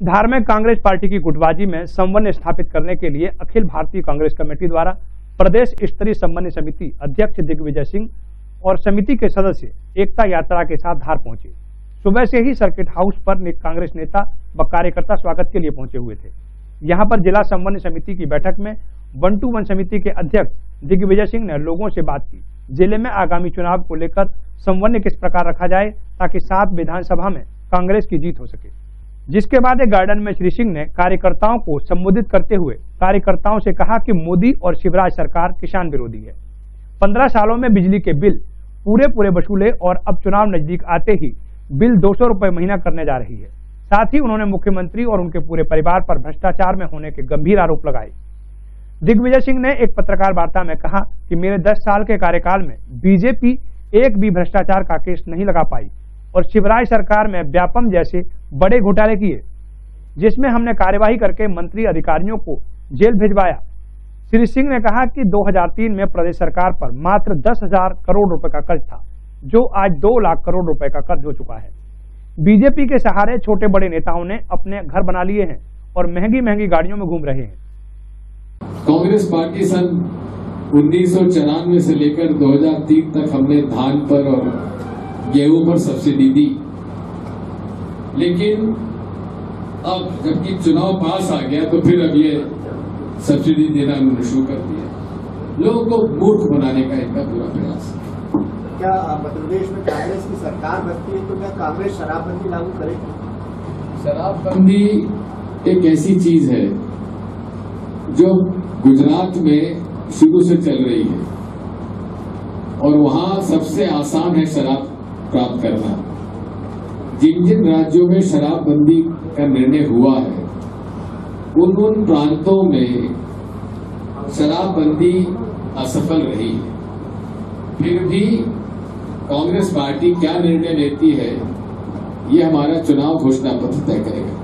धार्मिक कांग्रेस पार्टी की गुटबाजी में संबंध स्थापित करने के लिए अखिल भारतीय कांग्रेस कमेटी द्वारा प्रदेश स्तरीय समन्वय समिति अध्यक्ष दिग्विजय सिंह और समिति के सदस्य एकता यात्रा के साथ धार पहुँचे। सुबह से ही सर्किट हाउस पर कांग्रेस नेता व कार्यकर्ता स्वागत के लिए पहुँचे हुए थे। यहाँ पर जिला समन्वय समिति की बैठक में वन टू वन समिति के अध्यक्ष दिग्विजय सिंह ने लोगों से बात की। ज़िले में आगामी चुनाव को लेकर समन्वय किस प्रकार रखा जाए ताकि सात विधानसभा में कांग्रेस की जीत हो सके। जिसके बाद गार्डन में श्री सिंह ने कार्यकर्ताओं को संबोधित करते हुए कार्यकर्ताओं से कहा कि मोदी और शिवराज सरकार किसान विरोधी है। पंद्रह सालों में बिजली के बिल पूरे पूरे वसूले और अब चुनाव नज़दीक आते ही बिल दो सौ रुपए महीना करने जा रही है। साथ ही उन्होंने मुख्यमंत्री और उनके पूरे परिवार पर भ्रष्टाचार में होने के गंभीर आरोप लगाए। दिग्विजय सिंह ने एक पत्रकार वार्ता में कहा कि मेरे 10 साल के कार्यकाल में बीजेपी एक भी भ्रष्टाचार का केस नहीं लगा पाई और शिवराज सरकार में व्यापम जैसे बड़े घोटाले किए, जिसमें हमने कार्यवाही करके मंत्री अधिकारियों को जेल भिजवाया। श्री सिंह ने कहा कि 2003 में प्रदेश सरकार पर मात्र दस हज़ार करोड़ रुपए का कर्ज था, जो आज दो लाख करोड़ रुपए का कर्ज हो चुका है। बीजेपी के सहारे छोटे बड़े नेताओं ने अपने घर बना लिए हैं और महँगी महँगी गाड़ियों में घूम रहे हैं। कांग्रेस पार्टी सन उन्नीस से लेकर 2003 तक हमने धान पर और गेहूँ पर सब्सिडी दी। लेकिन अब जबकि चुनाव पास आ गया तो फिर अब ये सब्सिडी देना उन्होंने शुरू कर दिया। लोगों को मूर्ख बनाने का इनका पूरा प्रयास क्या मध्य प्रदेश में कांग्रेस की सरकार बनती है तो क्या कांग्रेस शराबबंदी लागू करेगी? शराबबंदी एक ऐसी चीज़ है जो गुजरात में शुरू से चल रही है और वहाँ सबसे आसान है शराब प्राप्त करना। जिन जिन राज्यों में शराबबंदी का निर्णय हुआ है उन उन प्रांतों में शराबबंदी असफल रही है। फिर भी कांग्रेस पार्टी क्या निर्णय लेती है, ये हमारा चुनाव घोषणा पत्र तय करेगा।